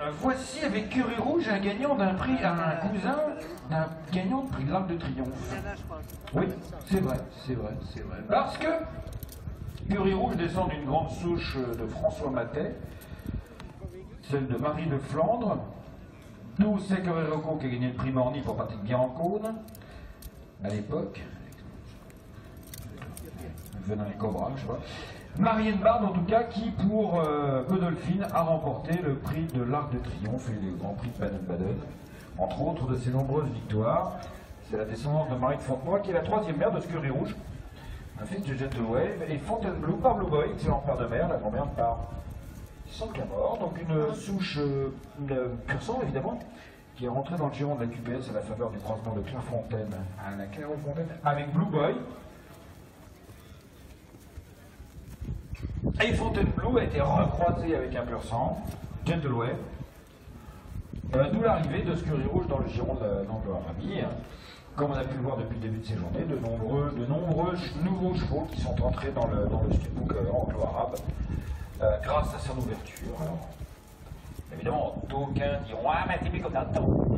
Euh, voici avec Curie Rouge un gagnant d'un prix, un cousin d'un gagnant de prix de de Triomphe. Oui, c'est vrai, c'est vrai, c'est vrai. Parce que Curie Rouge descend d'une grande souche de François Matet, celle de Marie de Flandre, d'où c'est Rocco qui a gagné le prix Morny pour Patrick Biancone, à l'époque. Venin et Cobra, je vois. Marianne Bard, en tout cas, qui, pour euh, Godolphin, a remporté le prix de l'Arc de Triomphe et le Grand Prix de Baden-Baden, entre autres de ses nombreuses victoires. C'est la descendante de Marie de Fontenoy, qui est la troisième mère de Scurie Rouge, un fils de Gentle Wave, et Fontainebleau par Blue Boy, excellent père de mère, la grand-mère par mort, donc une souche, euh, une pur sang évidemment, qui est rentrée dans le giron de la QPS à la faveur du croisement de Clairefontaine à la Clairefontaine avec Blue Boy. Et Fontainebleau a été recroisé avec un pur sang, Gentle Wave, euh, d'où l'arrivée de Scurie Rouge dans le giron de l'Anglo-Arabie. Comme on a pu le voir depuis le début de ces journées, de nombreux, de nombreux nouveaux chevaux qui sont entrés dans le, dans le euh, anglo-arabe euh, grâce à son ouverture. évidemment, d'aucuns diront Ah, mais c'est comme dans temps.